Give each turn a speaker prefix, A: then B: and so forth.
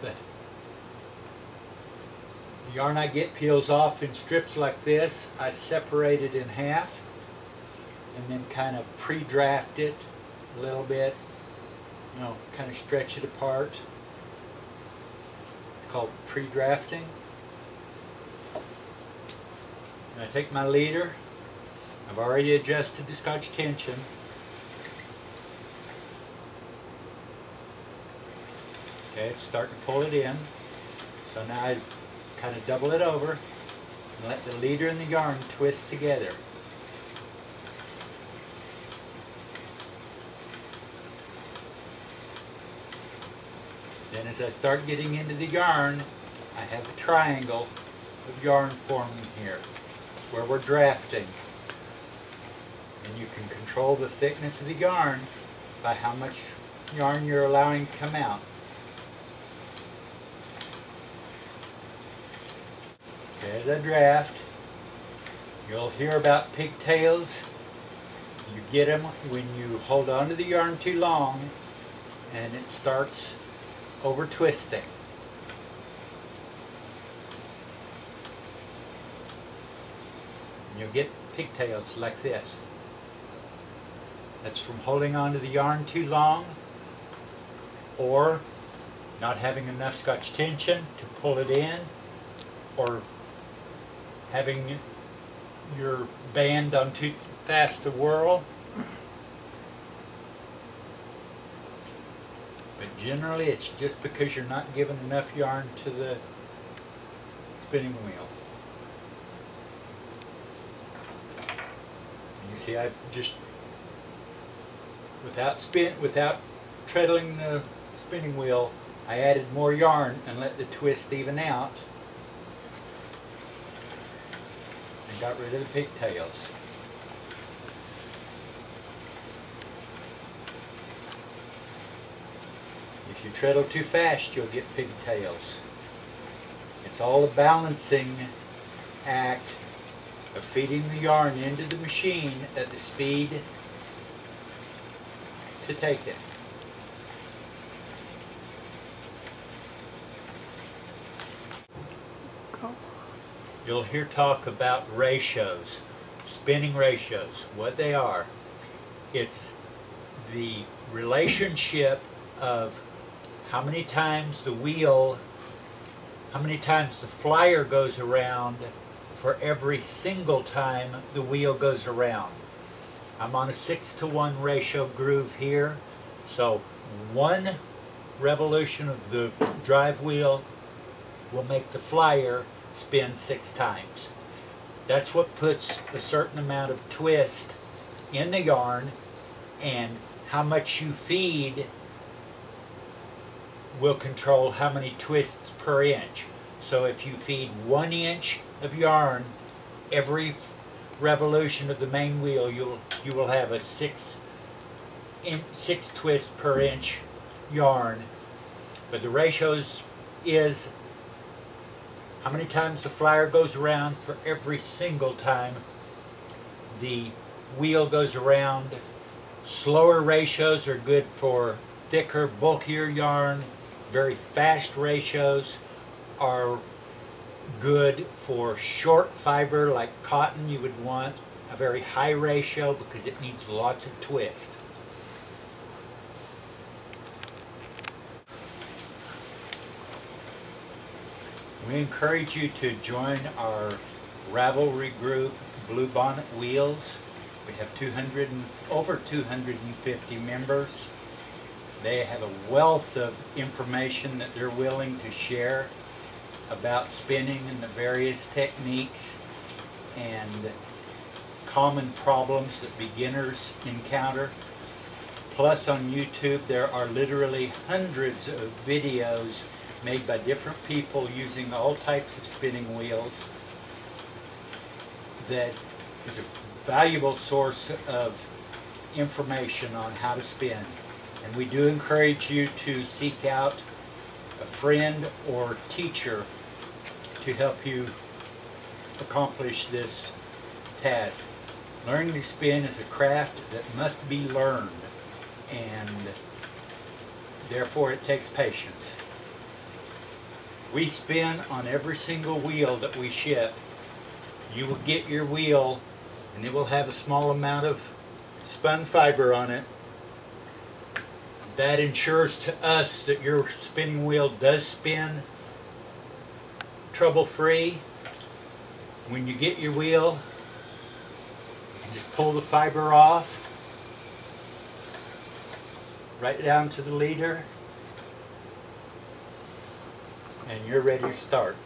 A: But the yarn I get peels off in strips like this. I separate it in half and then kind of pre-draft it a little bit. You know, kind of stretch it apart. It's called pre-drafting. And I take my leader. I've already adjusted the scotch tension. Okay, it's starting to pull it in. So now I kind of double it over and let the leader and the yarn twist together. Then as I start getting into the yarn, I have a triangle of yarn forming here where we're drafting. And you can control the thickness of the yarn by how much yarn you're allowing to come out. As I draft, you'll hear about pigtails. You get them when you hold on to the yarn too long and it starts over twisting. you'll get pigtails like this. That's from holding on to the yarn too long or not having enough scotch tension to pull it in or having your band on too fast to whorl. But generally it's just because you're not giving enough yarn to the spinning wheel. You see I just without spin without treadling the spinning wheel I added more yarn and let the twist even out got rid of the pigtails. If you treadle too fast you'll get pigtails. It's all a balancing act of feeding the yarn into the machine at the speed to take it. You'll hear talk about ratios, spinning ratios, what they are. It's the relationship of how many times the wheel, how many times the flyer goes around for every single time the wheel goes around. I'm on a 6 to 1 ratio groove here, so one revolution of the drive wheel will make the flyer spin six times. That's what puts a certain amount of twist in the yarn and how much you feed will control how many twists per inch. So if you feed one inch of yarn every revolution of the main wheel, you'll you will have a six in, six twists per inch yarn. But the ratios is how many times the flyer goes around for every single time the wheel goes around. Slower ratios are good for thicker, bulkier yarn. Very fast ratios are good for short fiber like cotton. You would want a very high ratio because it needs lots of twist. We encourage you to join our Ravelry group, Bluebonnet Wheels. We have 200 and, over 250 members. They have a wealth of information that they're willing to share about spinning and the various techniques and common problems that beginners encounter. Plus on YouTube there are literally hundreds of videos made by different people using all types of spinning wheels that is a valuable source of information on how to spin. And we do encourage you to seek out a friend or teacher to help you accomplish this task. Learning to spin is a craft that must be learned and therefore it takes patience. We spin on every single wheel that we ship. You will get your wheel and it will have a small amount of spun fiber on it. That ensures to us that your spinning wheel does spin trouble free. When you get your wheel, just pull the fiber off right down to the leader and you're ready to start.